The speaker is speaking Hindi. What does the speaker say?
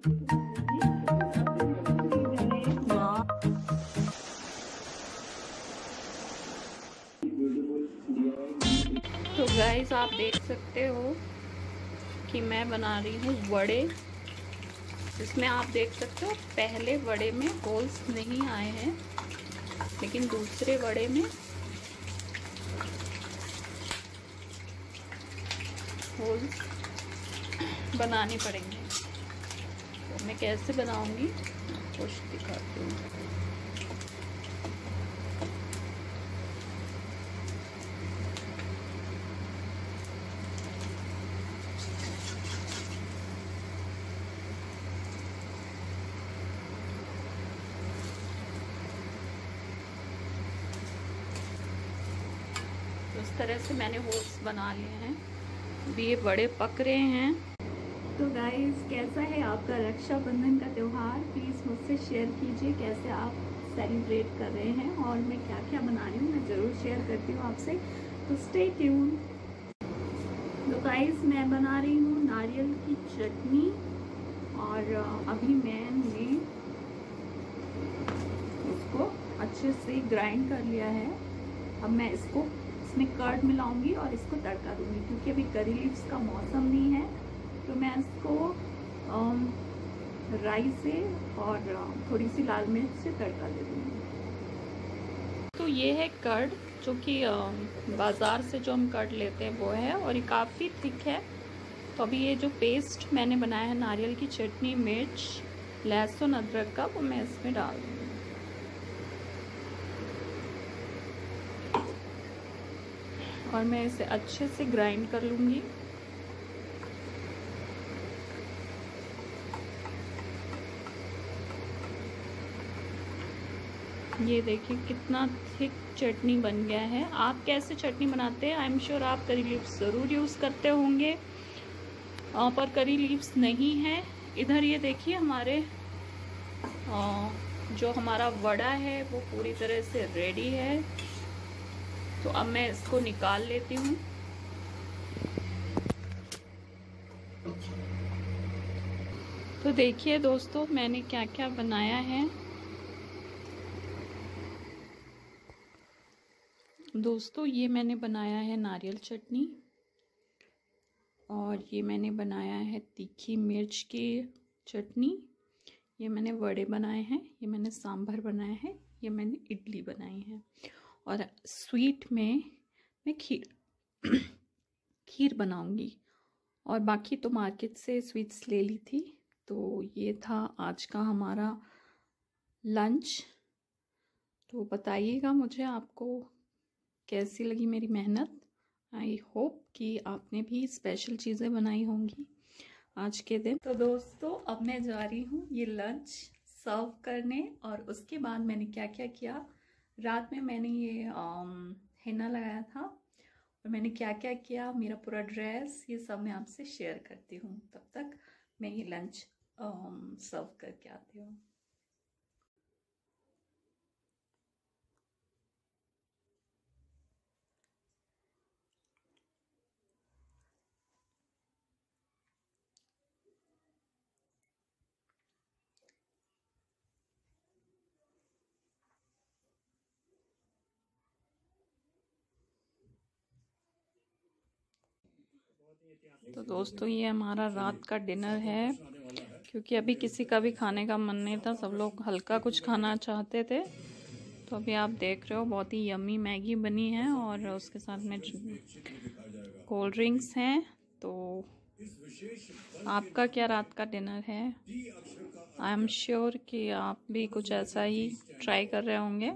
तो गाइस आप देख सकते हो कि मैं बना रही हूँ वड़े। इसमें आप देख सकते हो, पहले वड़े में होल्स नहीं आए हैं, लेकिन दूसरे वड़े में होल्स बनाने पड़ेंगे। मैं कैसे बनाऊँगी? कुछ दिखाती हूँ। तो इस तरह से मैंने होल्स बना लिए हैं। अभी ये बड़े पक रहे हैं। तो गाइस कैसा है आपका रक्षाबंधन का त्यौहार? प्लीज़ मुझसे शेयर कीजिए कैसे आप सेलिब्रेट कर रहे हैं और मैं क्या क्या बना रही हूँ, मैं ज़रूर शेयर करती हूँ आपसे। तो स्टे ट्यून तो गाइस मैं बना रही हूँ नारियल की चटनी और अभी मैंने उसको अच्छे से ग्राइंड कर लिया है। अब मैं इसको, इसमें कर्ड मिलाऊँगी और इसको तड़का दूँगी क्योंकि अभी करी लीव्स का मौसम नहीं है। तो मैं इसको राई से और थोड़ी सी लाल मिर्च से तड़का दे दूँगी। तो ये है कर्ड जो कि बाज़ार से जो हम कर्ड लेते हैं वो है और ये काफ़ी थिक है। तो अभी ये जो पेस्ट मैंने बनाया है, नारियल की चटनी, मिर्च, लहसुन, अदरक का, वो मैं इसमें डाल दूँगी। और मैं इसे अच्छे से ग्राइंड कर लूँगी। ये देखिए कितना थिक चटनी बन गया है। आप कैसे चटनी बनाते हैं? आई एम श्योर आप करी लीव्स ज़रूर यूज़ करते होंगे। पर करी लीव्स नहीं है। इधर ये देखिए हमारे जो हमारा वड़ा है, वो पूरी तरह से रेडी है। तो अब मैं इसको निकाल लेती हूँ। तो देखिए दोस्तों, मैंने क्या क्या बनाया है। दोस्तों, ये मैंने बनाया है नारियल चटनी और ये मैंने बनाया है तीखी मिर्च की चटनी। ये मैंने वड़े बनाए हैं, ये मैंने सांभर बनाया है, ये मैंने इडली बनाई है। और स्वीट में मैं खीर खीर बनाऊँगी। और बाकी तो मार्केट से स्वीट्स ले ली थी तो ये था आज का हमारा लंच। तो बताइएगा मुझे आपको कैसी लगी मेरी मेहनत? आई होप कि आपने भी स्पेशल चीज़ें बनाई होंगी आज के दिन। तो दोस्तों, अब मैं जा रही हूँ ये लंच सर्व करने और उसके बाद मैंने क्या क्या किया? रात में मैंने ये हिना लगाया था और मैंने क्या क्या किया? मेरा पूरा ड्रेस ये सब मैं आपसे शेयर करती हूँ। तब तक मैं ये लंच सर्व करके आती हूँ। तो दोस्तों, ये हमारा रात का डिनर है, क्योंकि अभी किसी का भी खाने का मन नहीं था। सब लोग हल्का कुछ खाना चाहते थे। तो अभी आप देख रहे हो, बहुत ही यमी मैगी बनी है और उसके साथ में कोल्ड ड्रिंक्स हैं। तो आपका क्या रात का डिनर है? आई एम श्योर कि आप भी कुछ ऐसा ही ट्राई कर रहे होंगे।